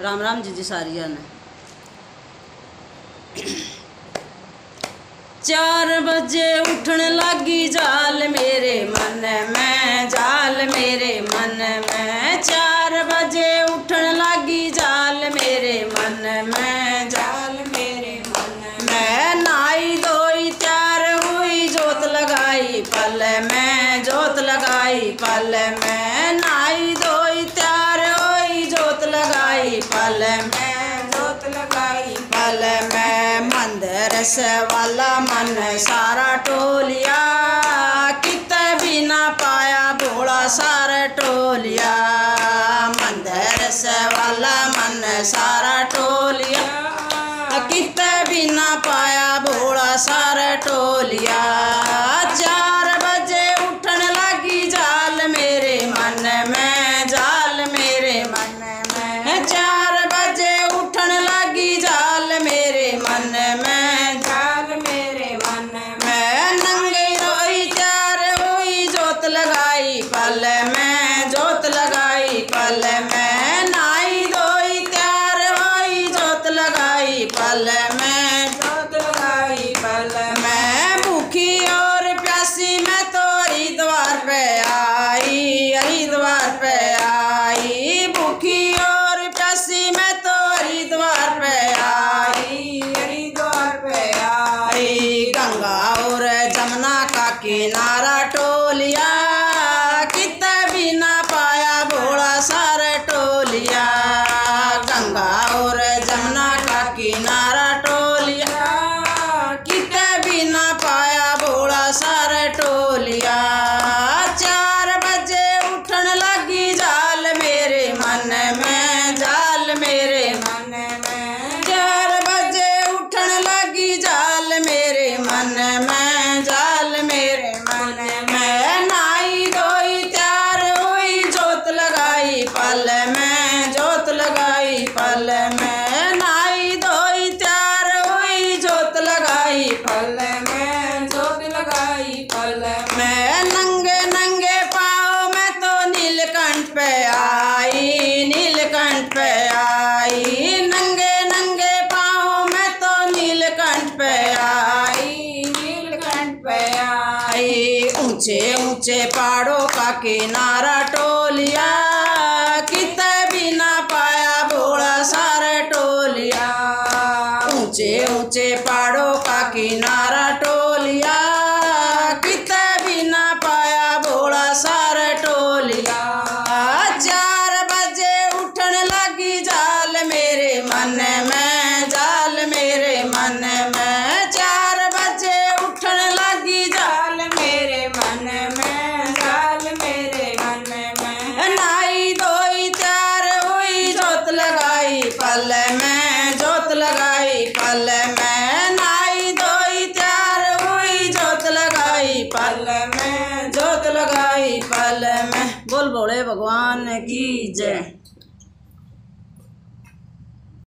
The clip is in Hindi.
राम राम जी जी सारिया ने। चार बजे उठन लागी जाल मेरे मन में, जाल मेरे मन में। चार बजे उठन लागी जाल मेरे मन में, जाल मेरे मन में। नाई धोई तैयार हुई, जोत लगाई पल में, जोत लगाई पल में। नाई धोई तैयार लगाई पल में जोत लगाई, पल में मंदरस वाला मन सारा टोलिया। कित बिना पाया बोला सारा टोलिया। मंदरस वाला मन सारा टोलिया। कित बिना पाया बोला सारा टोलिया। ನನ್ನ ऊँचे ऊँचे पहाड़ों का किनारा टोलिया। किते बिना पाया बोला सारे टोलिया। ऊँचे ऊँचे पहाड़ में। बोल भोले भगवान की जय।